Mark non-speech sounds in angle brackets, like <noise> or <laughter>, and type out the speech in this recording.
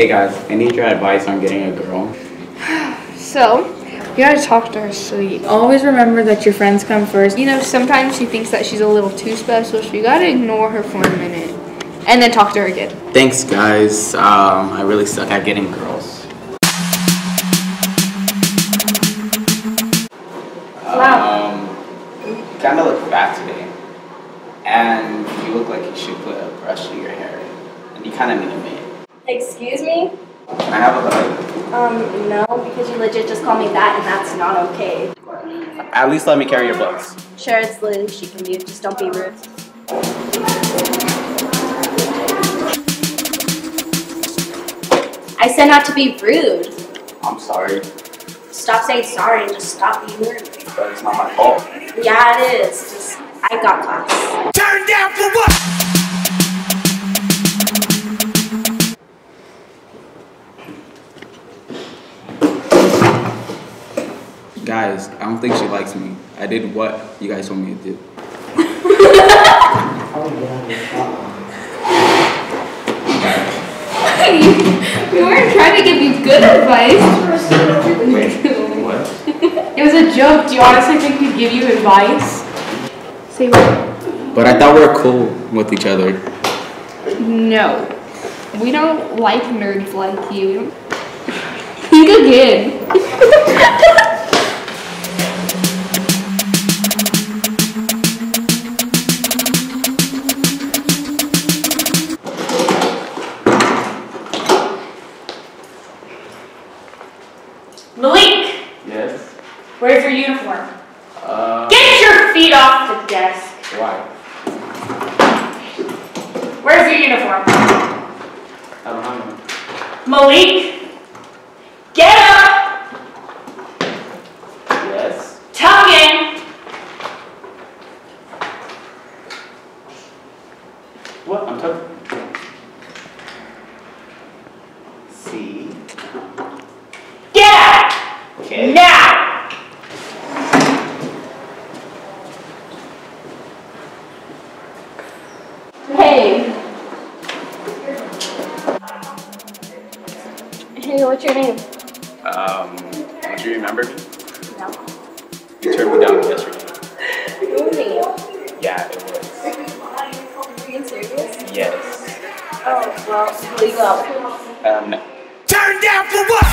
Hey guys, I need your advice on getting a girl. So, you gotta talk to her sweet. Always remember that your friends come first. You know, sometimes she thinks that she's a little too special, so you gotta ignore her for a minute. And then talk to her again. Thanks guys. Um, I really suck at getting girls. Wow. Um, you kinda look fat today. And you look like you should put a brush in your hair. And you kinda need a mate. Excuse me? I have a hug? Um, no, because you legit just called me that and that's not okay. At least let me carry your books. Sure, it's Liz, she can be, just don't be rude. I said not to be rude. I'm sorry, Stop saying sorry and just stop being rude. but it's not my fault. Yeah, it is. Just, I got class. Turn down for what? Guys, I don't think she likes me. I did what you guys told me to do. we weren't trying to give you good advice. Wait, what? It was a joke. Do you honestly think we'd give you advice? Say what? But I thought we were cool with each other. No. We don't like nerds like you. Think again. <laughs> where's your uniform? Uh, Get your feet off the desk. why? Where's your uniform? I don't have one. Malik, get up, Yes? tuck in. What? I'm talking. See? Get out Okay. now. Hey, what's your name? Um, don't you remember me? No. You turned me down yesterday. Really? Yeah, it was. Are you serious? Yes. Oh, well, will you go out with me? Um, no. Turn down for what?